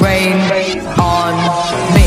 rain on me.